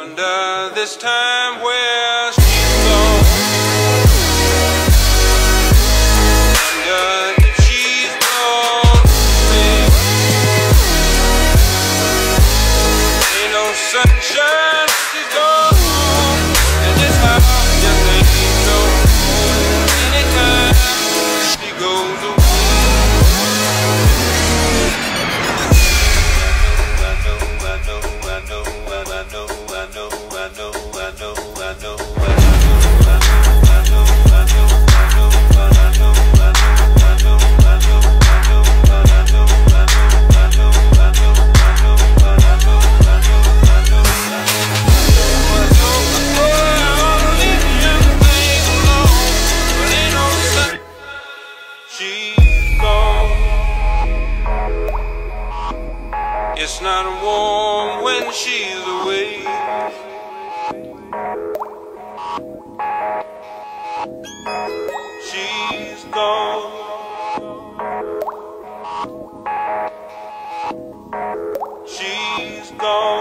Wonder this time where she's gone. It's not warm when she's away. She's gone. She's gone.